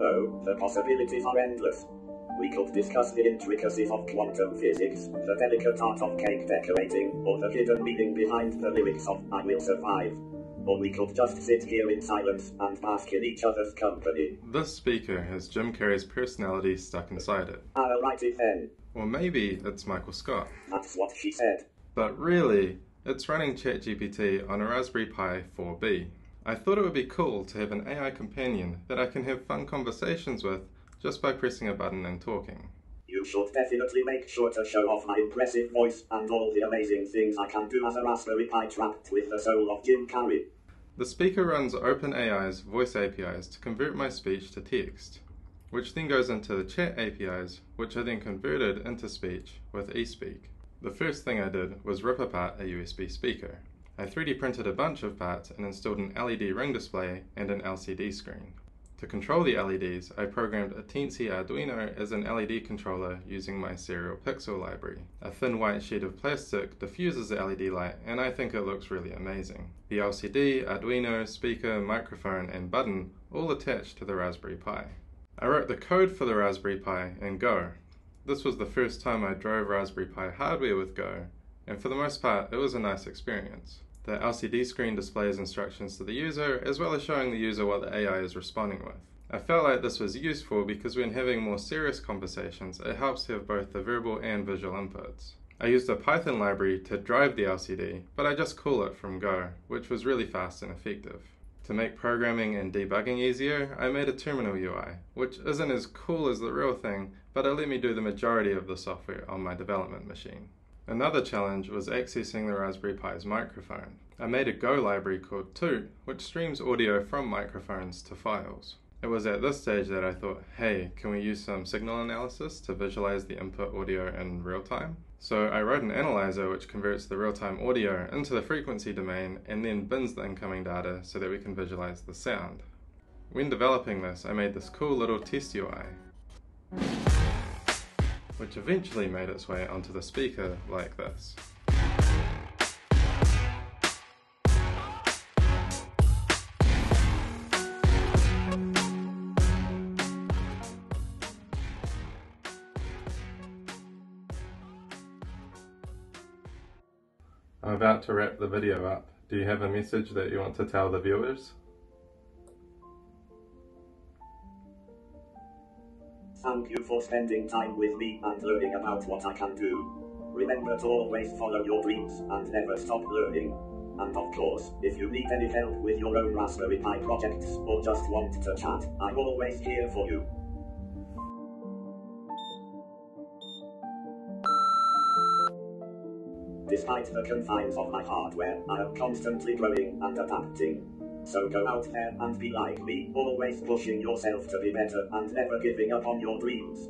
Oh, the possibilities are endless. We could discuss the intricacies of quantum physics, the delicate art of cake decorating, or the hidden meaning behind the lyrics of I Will Survive. Or we could just sit here in silence and bask in each other's company. This speaker has Jim Carrey's personality stuck inside it. Alrighty then. Or maybe it's Michael Scott. That's what she said. But really, it's running ChatGPT on a Raspberry Pi 4B. I thought it would be cool to have an AI companion that I can have fun conversations with just by pressing a button and talking. You should definitely make sure to show off my impressive voice and all the amazing things I can do as a Raspberry Pi trapped with the soul of Jim Carrey. The speaker runs OpenAI's voice APIs to convert my speech to text, which then goes into the chat APIs, which are then converted into speech with eSpeak. The first thing I did was rip apart a USB speaker. I 3D printed a bunch of parts and installed an LED ring display and an LCD screen. To control the LEDs, I programmed a teensy Arduino as an LED controller using my Serial Pixel library. A thin white sheet of plastic diffuses the LED light and I think it looks really amazing. The LCD, Arduino, speaker, microphone and button all attached to the Raspberry Pi. I wrote the code for the Raspberry Pi in Go. This was the first time I drove Raspberry Pi hardware with Go, and for the most part it was a nice experience. The LCD screen displays instructions to the user, as well as showing the user what the AI is responding with. I felt like this was useful because when having more serious conversations, it helps to have both the verbal and visual inputs. I used a Python library to drive the LCD, but I just call it from Go, which was really fast and effective. To make programming and debugging easier, I made a terminal UI, which isn't as cool as the real thing, but it let me do the majority of the software on my development machine. Another challenge was accessing the Raspberry Pi's microphone. I made a Go library called Toot, which streams audio from microphones to files. It was at this stage that I thought, hey, can we use some signal analysis to visualize the input audio in real time? So I wrote an analyzer which converts the real-time audio into the frequency domain and then bins the incoming data so that we can visualize the sound. When developing this, I made this cool little test UI which eventually made its way onto the speaker like this. I'm about to wrap the video up. Do you have a message that you want to tell the viewers? Thank you for spending time with me and learning about what I can do. Remember to always follow your dreams and never stop learning. And of course, if you need any help with your own Raspberry Pi projects or just want to chat, I'm always here for you. Despite the confines of my hardware, I am constantly growing and adapting. So go out there and be like me, always pushing yourself to be better and never giving up on your dreams.